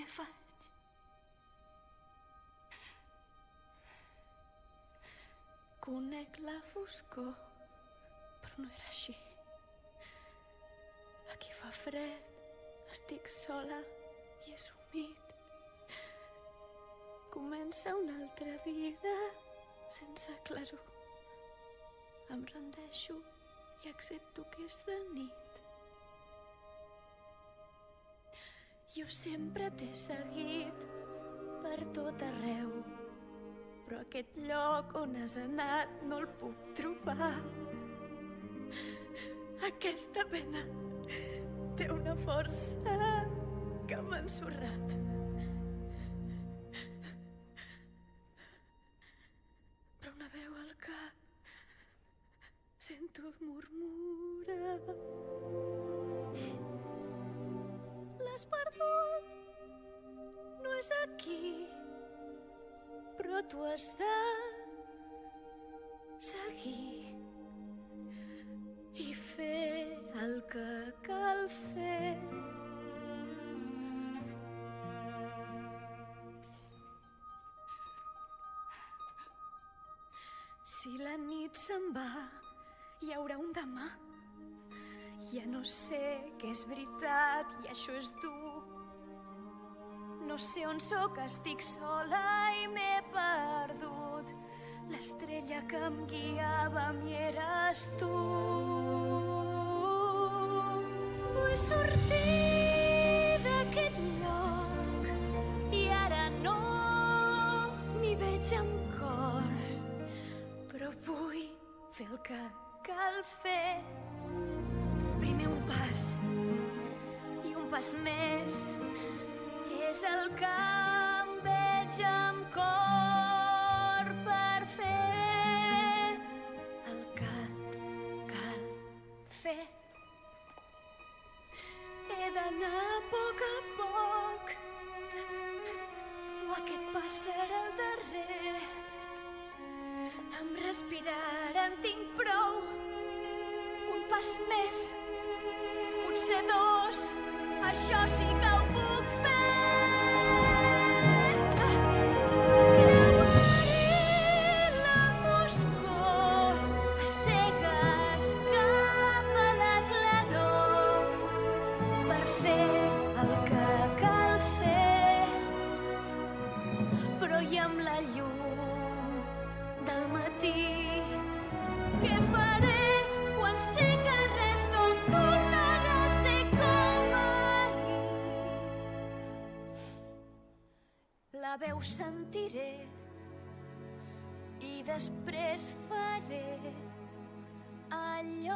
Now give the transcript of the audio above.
què faig? Conec la foscor, però no era així. Aquí fa fred, estic sola i és humit. Comença una altra vida sense claror. Em rendeixo i accepto que és de nit. Jo sempre t'he seguit per tot arreu, però aquest lloc on has anat no el puc trobar. Aquesta pena té una força que m'ha ensorrat. Però una veu al cap sento murmura. És aquí, però tu has de seguir i fer el que cal fer. Si la nit se'n va, hi haurà un demà. Ja no sé què és veritat i això és dur. No sé on sóc, estic sola i m'he perdut. L'estrella que em guiava mi eres tu. Vull sortir d'aquest lloc i ara no m'hi veig amb cor. Però vull fer el que cal fer. Primer un pas i un pas més és el em veig amb cor per fer el que cal fer. He d'anar a poc a poc o aquest pas serà el darrer. Amb respirar en tinc prou. Un pas més, potser dos, això sí que ho puc Veu sentiré i després faré allò